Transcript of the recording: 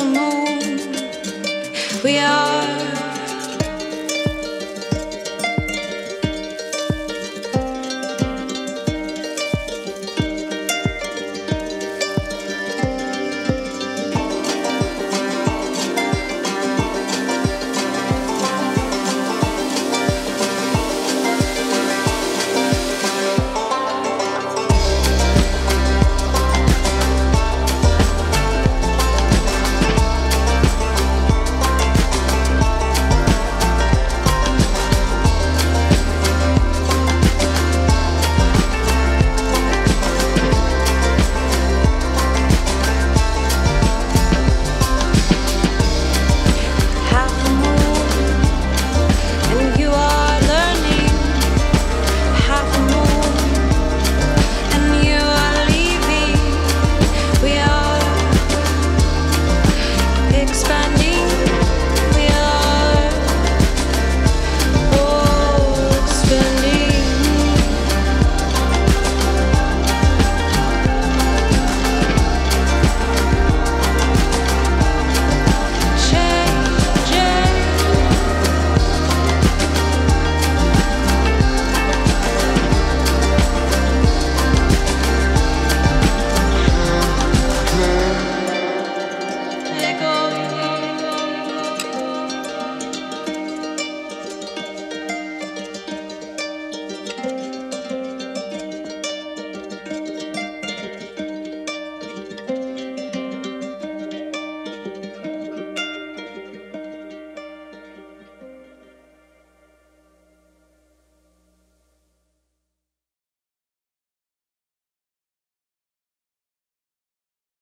the moon. We are.